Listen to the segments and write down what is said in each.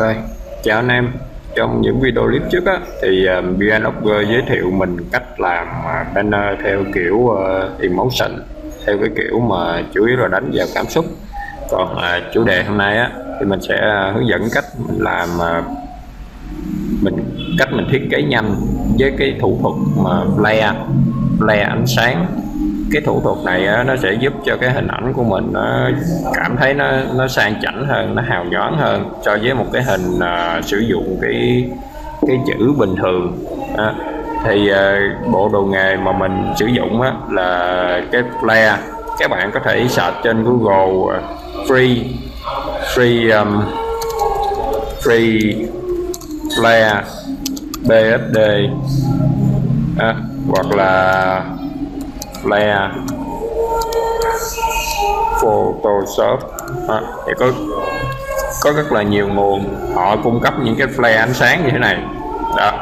Rồi, chào anh em. Trong những video clip trước á, thì ờ, uh, Blogger giới thiệu mình cách làm uh, banner theo kiểu uh, emotion, theo cái kiểu mà chủ yếu là đánh vào cảm xúc. Còn uh, chủ đề hôm nay á, thì mình sẽ uh, hướng dẫn cách mình làm uh, mình cách mình thiết kế nhanh với cái thủ thuật mà flare, flare ánh sáng cái thủ thuật này nó sẽ giúp cho cái hình ảnh của mình nó cảm thấy nó nó sang chảnh hơn nó hào nhoáng hơn so với một cái hình uh, sử dụng cái cái chữ bình thường à, thì uh, bộ đồ nghề mà mình sử dụng á, là cái flare các bạn có thể search trên Google à, free free um, free flare BSD à, hoặc là Flare Photoshop. À, thì có có rất là nhiều nguồn. Họ cung cấp những cái flare ánh sáng như thế này. Đó.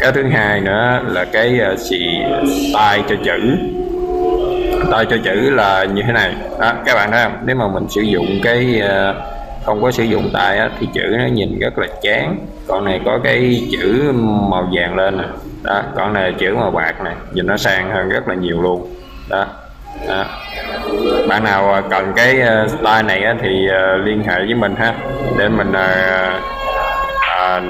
Cái thứ hai nữa là cái uh, xì tay cho chữ. Tay cho chữ là như thế này. Đó các bạn thấy không? Nếu mà mình sử dụng cái uh, không có sử dụng tay á, thì chữ nó nhìn rất là chán. Con này có cái chữ màu vàng lên nè. Đó con này chữ màu bạc này nhìn nó sang hơn rất là nhiều luôn. Đó, đó. bạn nào à, cần cái à, style này á, thì à, liên hệ với mình ha để mình à, à,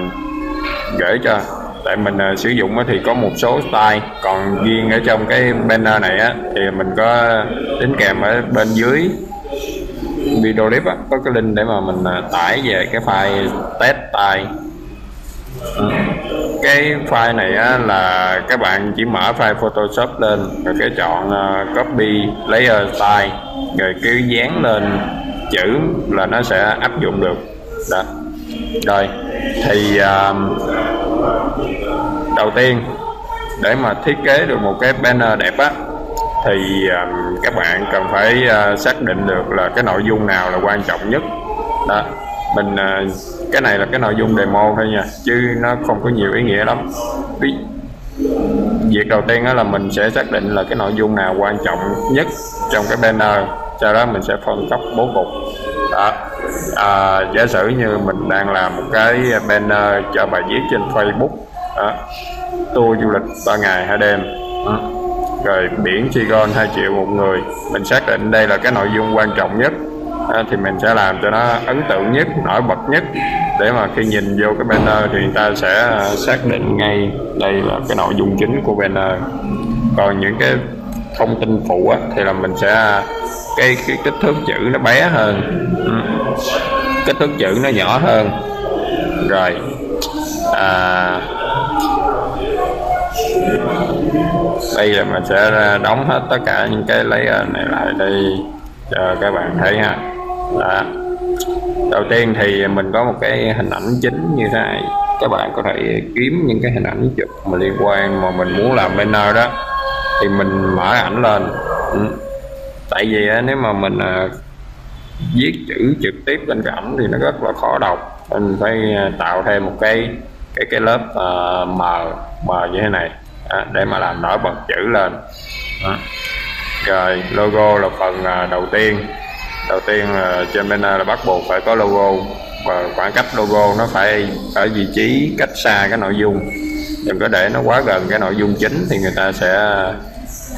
gửi cho. Tại mình uh, sử dụng thì có một số style còn riêng ở trong cái banner này á thì mình có đính kèm ở bên dưới video clip á, có cái link để mà mình à, tải về cái file test tay. Cái file này á, là các bạn chỉ mở file Photoshop lên rồi cái chọn uh, copy layer style rồi cứ dán lên chữ là nó sẽ áp dụng được. Đó. Rồi thì uh, đầu tiên để mà thiết kế được một cái banner đẹp á thì um, các bạn cần phải uh, xác định được là cái nội dung nào là quan trọng nhất đó mình uh, cái này là cái nội dung demo thôi nha chứ nó không có nhiều ý nghĩa lắm Ví, việc đầu tiên đó là mình sẽ xác định là cái nội dung nào quan trọng nhất trong cái banner sau đó mình sẽ phân cấp bố cục đó à, giả sử như mình đang làm một cái banner cho bài viết trên Facebook đó. tour du lịch ba ngày hai đêm đó rồi biển Saigon 2 triệu một người. Mình xác định đây là cái nội dung quan trọng nhất. À, thì mình sẽ làm cho nó ấn tượng nhất nổi bật nhất. Để mà khi nhìn vô cái banner thì người ta sẽ à, xác định ngay đây là cái nội dung chính của banner. Còn những cái thông tin phụ á, thì là mình sẽ à, cái, cái kích thước chữ nó bé hơn. Ừ. Kích thước chữ nó nhỏ hơn. Rồi à, đây là mình sẽ đóng hết tất cả những cái layer này lại đây cho các bạn thấy ha. Đó. đầu tiên thì mình có một cái hình ảnh chính như thế này. Các bạn có thể kiếm những cái hình ảnh chụp mà liên quan mà mình muốn làm banner đó. Thì mình mở ảnh lên. Ừ. tại vì nếu mà mình à, viết chữ trực tiếp lên cái ảnh thì nó rất là khó đọc. Mình phải à, tạo thêm một cái cái cái lớp uh, mờ mờ như thế này. À, để mà làm nổi bật chữ lên. À, rồi logo là phần à, đầu tiên. Đầu tiên là trên bên là bắt buộc phải có logo và khoảng cách logo nó phải ở vị trí cách xa cái nội dung. Đừng có để nó quá gần cái nội dung chính thì người ta sẽ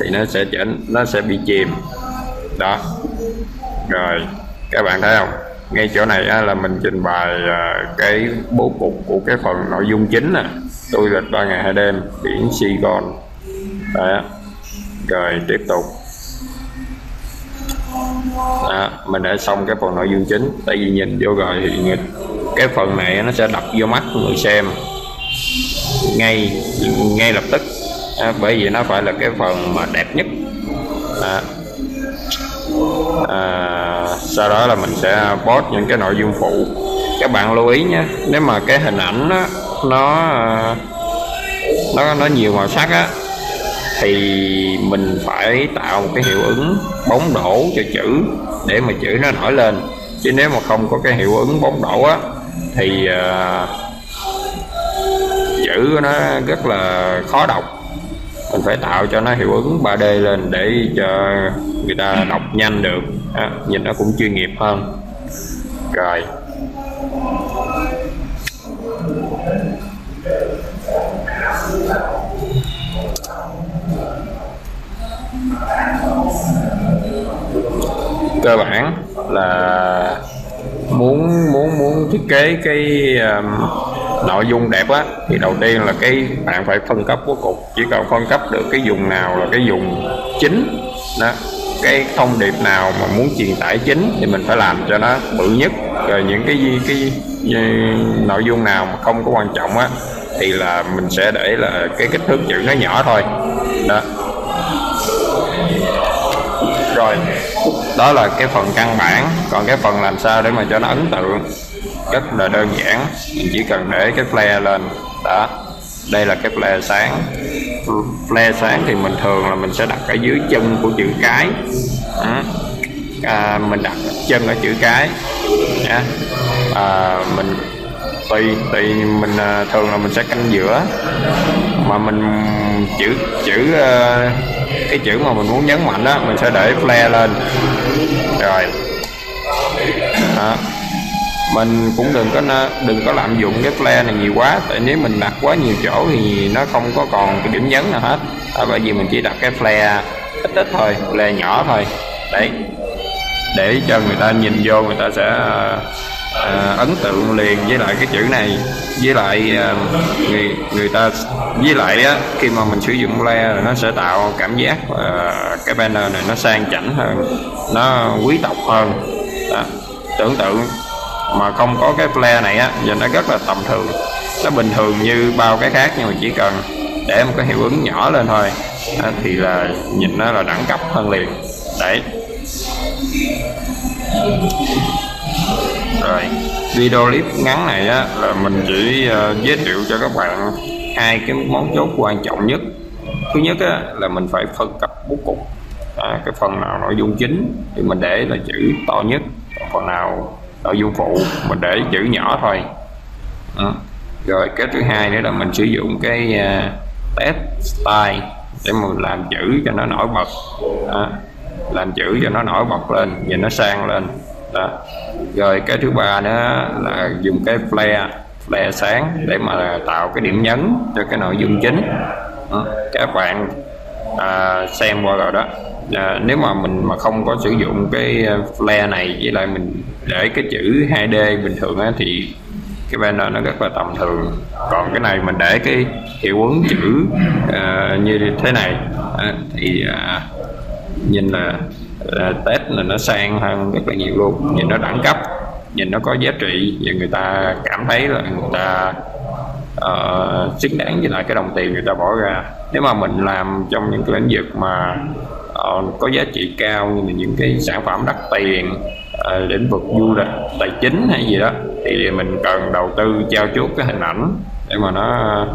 thì nó sẽ trở nó sẽ bị chìm. Đó. Rồi các bạn thấy không? Ngay chỗ này á, là mình trình bày cái bố cục của cái phần nội dung chính nè tôi lịch ba ngày hai đêm biển Saigon. Đó. Rồi tiếp tục. Đó, mình đã xong cái phần nội dung chính. Tại vì nhìn vô rồi thì cái phần này nó sẽ đập vô mắt người xem. Ngay ngay lập tức. À, bởi vì nó phải là cái phần mà đẹp nhất. À, à, sau đó là mình sẽ post những cái nội dung phụ. Các bạn lưu ý nhé nếu mà cái hình ảnh đó, nó nó nó nhiều màu sắc á thì mình phải tạo một cái hiệu ứng bóng đổ cho chữ để mà chữ nó nổi lên. Chứ nếu mà không có cái hiệu ứng bóng đổ á thì uh, chữ nó rất là khó đọc. Mình phải tạo cho nó hiệu ứng 3D lên để cho người ta đọc nhanh được. À, nhìn nó cũng chuyên nghiệp hơn. Rồi. Cơ bản là muốn muốn muốn thiết kế cái um, nội dung đẹp á thì đầu tiên là cái bạn phải phân cấp bố cục chỉ cần phân cấp được cái dùng nào là cái dùng chính đó cái thông điệp nào mà muốn truyền tải chính thì mình phải làm cho nó bự nhất. Rồi những cái gì cái, cái nội dung nào mà không có quan trọng á thì là mình sẽ để là cái kích thước chữ nó nhỏ thôi đó. Đó là cái phần căn bản. Còn cái phần làm sao để mà cho nó ấn tượng? Rất là đơn giản. Mình chỉ cần để cái flare lên. Đó. Đây là cái flare sáng. Flare sáng thì mình thường là mình sẽ đặt ở dưới chân của chữ cái. À, mình đặt chân ở chữ cái. À, mình tùy tùy mình à, thường là mình sẽ canh giữa. Mà mình chữ chữ uh, cái chữ mà mình muốn nhấn mạnh đó mình sẽ để flare lên. Rồi. Đó. mình cũng đừng có đừng có lạm dụng cái flare này nhiều quá. Tại nếu mình đặt quá nhiều chỗ thì nó không có còn cái điểm nhấn nào hết. Đó, bởi vì mình chỉ đặt cái flare ít ít thôi flare nhỏ thôi. Đấy. Để cho người ta nhìn vô người ta sẽ à, à, ấn tượng liền với lại cái chữ này. Với lại à, người người ta với lại á khi mà mình sử dụng layer nó sẽ tạo cảm giác à, cái banner này nó sang chảnh hơn nó quý tộc hơn. Đó. tưởng tượng mà không có cái flare này á giờ nó rất là tầm thường. Nó bình thường như bao cái khác nhưng mà chỉ cần để một cái hiệu ứng nhỏ lên thôi đó, thì là nhìn nó là đẳng cấp hơn liền. Đấy rồi video clip ngắn này á là mình chỉ uh, giới thiệu cho các bạn hai cái món chốt quan trọng nhất. Thứ nhất á, là mình phải phân cấp bố cục. À, cái phần nào nội dung chính thì mình để là chữ to nhất phần nào nội dung phụ mình để chữ nhỏ thôi. À. rồi cái thứ hai nữa là mình sử dụng cái uh, test style để mình làm chữ cho nó nổi bật. À, làm chữ cho nó nổi bật lên và nó sang lên đó. Rồi cái thứ ba nữa là dùng cái flare flare sáng để mà tạo cái điểm nhấn cho cái nội dung chính. Đó. các bạn à, xem qua rồi đó. À, nếu mà mình mà không có sử dụng cái flare này với lại mình để cái chữ 2D bình thường á, thì cái banner nó rất là tầm thường. Còn cái này mình để cái hiệu ứng chữ uh, như thế này. Uh, thì uh, nhìn là là test là nó sang hơn rất là nhiều luôn. Nhìn nó đẳng cấp nhìn nó có giá trị và người ta cảm thấy là người ta uh, xứng đáng với lại cái đồng tiền người ta bỏ ra. Nếu mà mình làm trong những cái lĩnh vực mà uh, có giá trị cao như là những cái sản phẩm đắt tiền uh, lĩnh vực du lịch tài chính hay gì đó thì mình cần đầu tư trao chuốt cái hình ảnh để mà nó